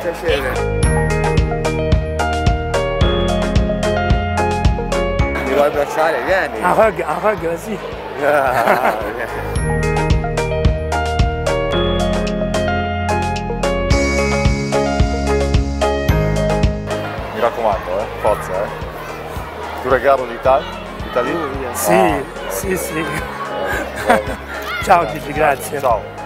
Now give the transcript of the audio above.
piacere. Mi vuoi abbracciare? Vieni. A hug, a hug, sì. Ah. Mi raccomando, eh, forza, eh. Tu regalo l'Italia? L'Italia? Sì, sì, sì. Ciao Gigi, grazie. Ciao.